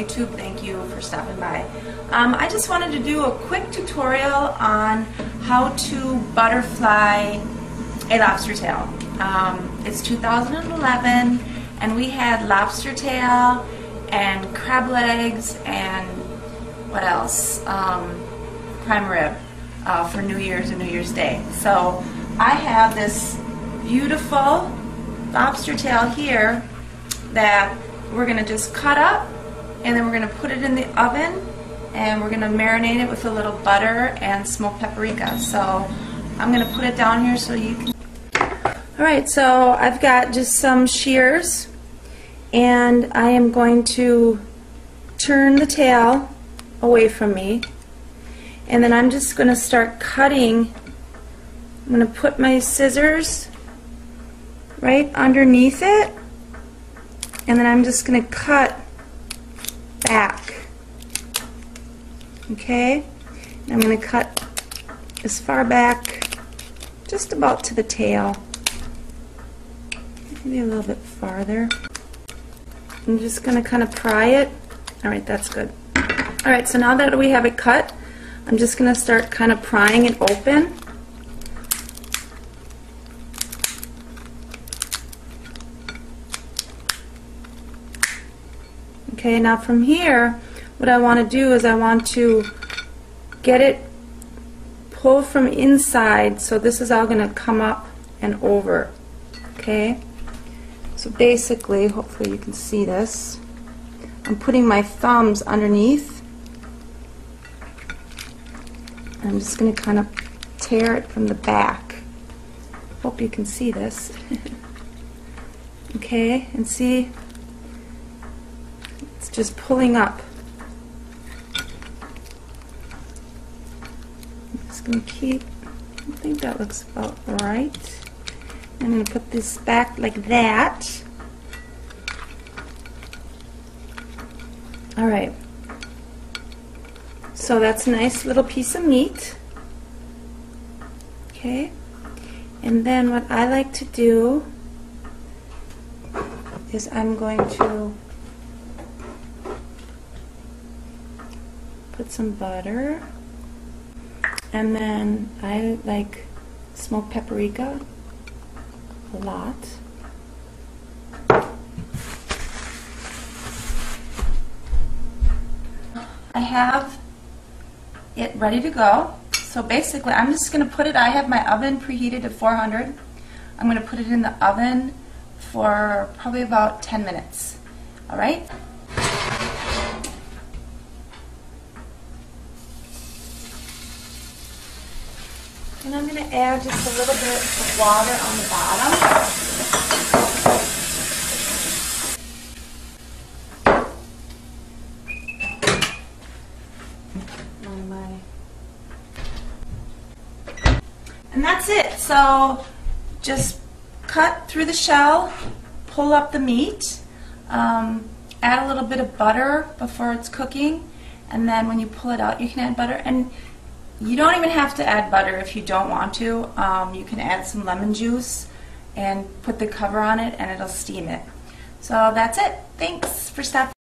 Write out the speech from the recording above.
YouTube, thank you for stopping by. Um, I just wanted to do a quick tutorial on how to butterfly a lobster tail. Um, it's 2011 and we had lobster tail and crab legs and what else? Um, prime rib uh, for New Year's and New Year's Day. So I have this beautiful lobster tail here that we're going to just cut up and then we're going to put it in the oven and we're going to marinate it with a little butter and smoked paprika. So I'm going to put it down here so you can. Alright, so I've got just some shears and I am going to turn the tail away from me and then I'm just going to start cutting. I'm going to put my scissors right underneath it and then I'm just going to cut back. Okay? And I'm going to cut as far back, just about to the tail. Maybe a little bit farther. I'm just going to kind of pry it. Alright, that's good. Alright, so now that we have it cut, I'm just going to start kind of prying it open. Okay, now from here, what I want to do is I want to get it pull from inside, so this is all going to come up and over. Okay? So basically, hopefully you can see this, I'm putting my thumbs underneath. I'm just going to kind of tear it from the back. Hope you can see this. okay, and see just pulling up. I'm just going to keep, I think that looks about right. I'm going to put this back like that. Alright. So that's a nice little piece of meat. Okay. And then what I like to do is I'm going to put some butter. And then I like smoked paprika a lot. I have it ready to go. So basically, I'm just going to put it, I have my oven preheated to 400. I'm going to put it in the oven for probably about 10 minutes. All right? And I'm going to add just a little bit of water on the bottom. And that's it. So just cut through the shell, pull up the meat, um, add a little bit of butter before it's cooking, and then when you pull it out, you can add butter. And you don't even have to add butter if you don't want to. Um, you can add some lemon juice and put the cover on it and it'll steam it. So that's it. Thanks for stopping.